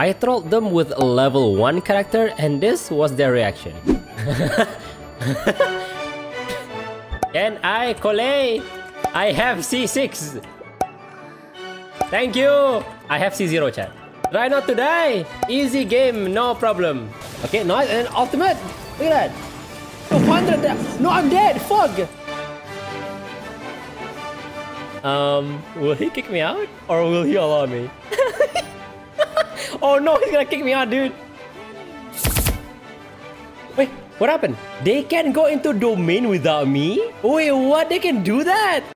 I trolled them with a level 1 character and this was their reaction. and I, Cole, I have C6. Thank you. I have C0 chat. Try not to die. Easy game, no problem. Okay, nice. And ultimate. Look at that. 200. No, I'm dead. Fuck. Um, will he kick me out? Or will he allow me? oh no, he's gonna kick me out, dude. Wait, what happened? They can go into domain without me? Wait, what? They can do that?